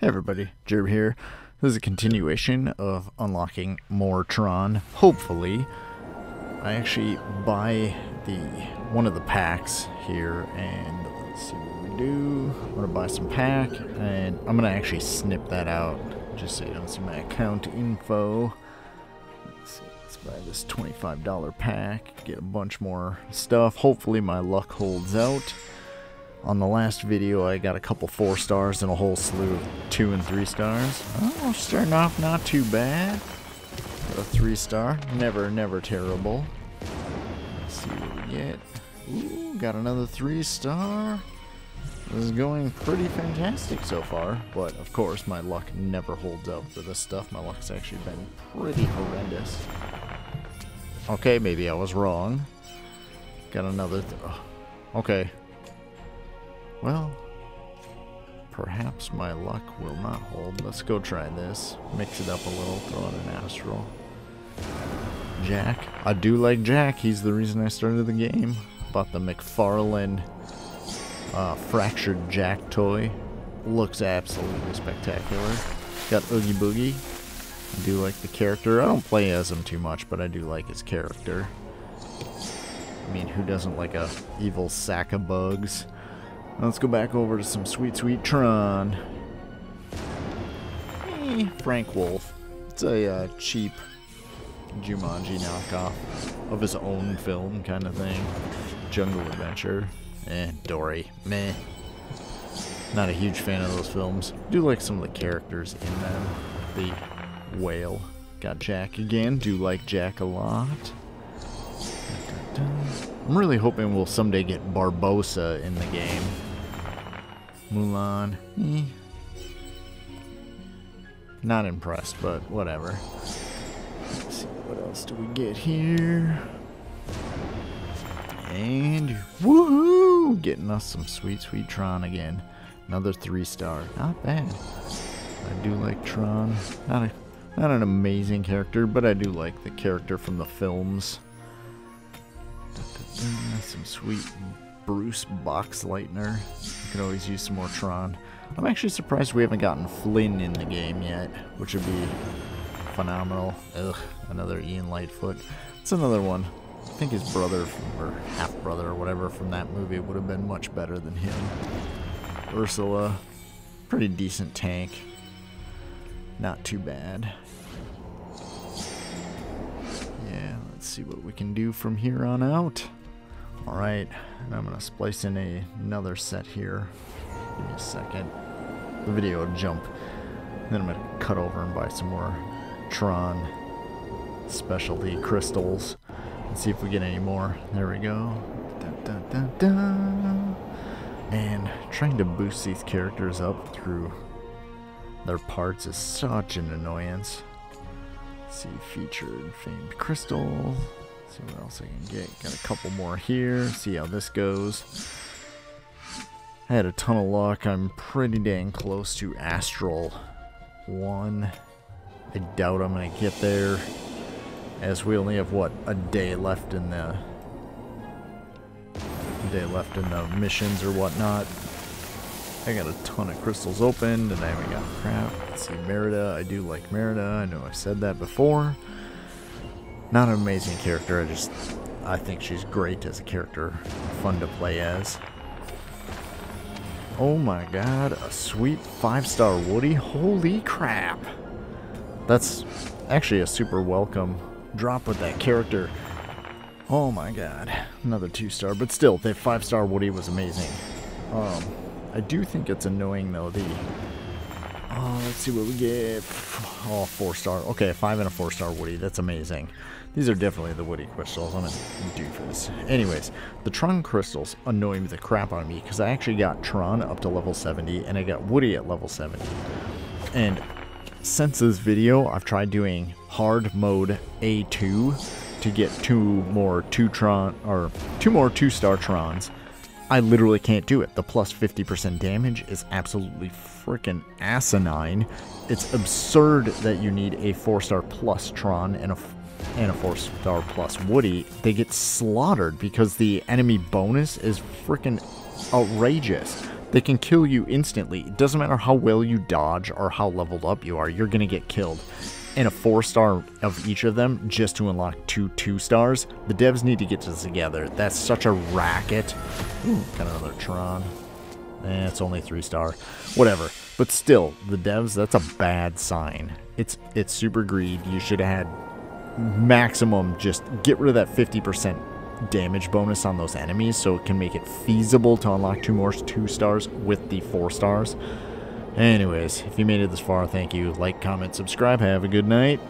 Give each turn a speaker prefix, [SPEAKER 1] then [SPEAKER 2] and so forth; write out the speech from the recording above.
[SPEAKER 1] Hey everybody, Jerb here. This is a continuation of unlocking more Tron. Hopefully, I actually buy the one of the packs here, and let's see what we do. I'm gonna buy some pack, and I'm gonna actually snip that out just so you don't see my account info. Let's see, let's buy this $25 pack, get a bunch more stuff. Hopefully, my luck holds out. On the last video, I got a couple four stars and a whole slew of two and three stars. Oh, starting off not too bad. Got a three star. Never, never terrible. Let's see what we get. Ooh, got another three star. This is going pretty fantastic so far, but of course my luck never holds up for this stuff. My luck's actually been pretty horrendous. Okay, maybe I was wrong. Got another. Th oh, okay, well, perhaps my luck will not hold. Let's go try this. Mix it up a little, throw in an astral. Jack. I do like Jack. He's the reason I started the game. Bought the McFarlane uh, Fractured Jack toy. Looks absolutely spectacular. Got Oogie Boogie. I do like the character. I don't play as him too much, but I do like his character. I mean, who doesn't like a evil sack of bugs? Let's go back over to some sweet, sweet Tron. Eh, Frank Wolff. It's a uh, cheap Jumanji knockoff of his own film kind of thing. Jungle Adventure. Eh, Dory. Meh. Not a huge fan of those films. Do like some of the characters in them. The whale. Got Jack again. Do like Jack a lot. I'm really hoping we'll someday get Barbossa in the game. Mulan. Eh. Not impressed, but whatever. Let's see, what else do we get here? And woohoo! Getting us some sweet, sweet Tron again. Another three star. Not bad. I do like Tron. Not a not an amazing character, but I do like the character from the films. Some sweet Bruce Boxleitner. Could always use some more Tron. I'm actually surprised we haven't gotten Flynn in the game yet, which would be phenomenal. Ugh, another Ian Lightfoot. It's another one. I think his brother, or half-brother or whatever from that movie would have been much better than him. Ursula, pretty decent tank. Not too bad. Yeah, let's see what we can do from here on out. Alright, and I'm going to splice in a, another set here. Give me a second. The video jump. Then I'm going to cut over and buy some more Tron specialty crystals. And see if we get any more. There we go. And trying to boost these characters up through their parts is such an annoyance. Let's see, featured famed crystal. See what else I can get. Got a couple more here. See how this goes. I had a ton of luck. I'm pretty dang close to Astral 1. I doubt I'm going to get there. As we only have, what, a day left in the... day left in the missions or whatnot. I got a ton of crystals opened, and I haven't got crap. Let's see, Merida. I do like Merida. I know I've said that before. Not an amazing character, I just, I think she's great as a character. Fun to play as. Oh my god, a sweet 5-star Woody? Holy crap! That's actually a super welcome drop with that character. Oh my god, another 2-star, but still, the 5-star Woody was amazing. Um, I do think it's annoying though, the... Oh, let's see what we get. Oh, 4-star. Okay, 5 and a 4-star Woody, that's amazing. These are definitely the Woody crystals. I'm gonna do for this. Anyways, the Tron crystals annoy me the crap out of me because I actually got Tron up to level 70 and I got Woody at level 70. And since this video, I've tried doing hard mode A2 to get two more two Tron or two more two star Trons. I literally can't do it. The plus 50% damage is absolutely freaking asinine. It's absurd that you need a 4 star plus Tron and a and a 4-star plus Woody, they get slaughtered because the enemy bonus is freaking outrageous. They can kill you instantly. It doesn't matter how well you dodge or how leveled up you are, you're going to get killed. And a 4 star of each of them just to unlock two 2 stars. The devs need to get this together. That's such a racket. Ooh, got another Tron. Eh, it's only 3 star. Whatever. But still, the devs, that's a bad sign. It's it's super greed. You should have had maximum just get rid of that 50% damage bonus on those enemies so it can make it feasible to unlock two more two stars with the four stars. Anyways, if you made it this far, thank you. Like, comment, subscribe. Have a good night.